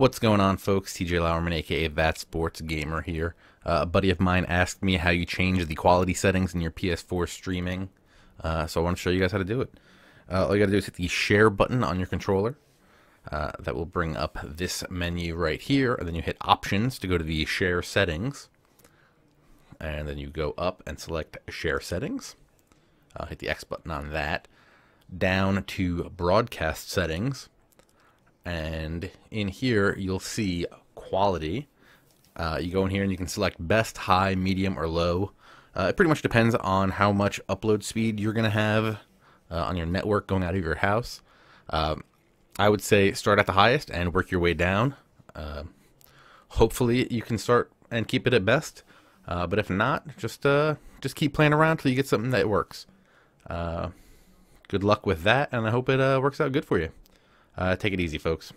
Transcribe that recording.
What's going on, folks? TJ Lauerman, aka That Sports Gamer here. Uh, a buddy of mine asked me how you change the quality settings in your PS4 streaming, uh, so I want to show you guys how to do it. Uh, all you got to do is hit the share button on your controller. Uh, that will bring up this menu right here, and then you hit options to go to the share settings, and then you go up and select share settings. Uh, hit the X button on that. Down to broadcast settings and in here you'll see quality. Uh, you go in here and you can select best, high, medium, or low. Uh, it pretty much depends on how much upload speed you're going to have uh, on your network going out of your house. Um, I would say start at the highest and work your way down. Um, hopefully you can start and keep it at best. Uh, but if not, just uh, just keep playing around till you get something that works. Uh, good luck with that, and I hope it works out good for you. Uh, take it easy, folks.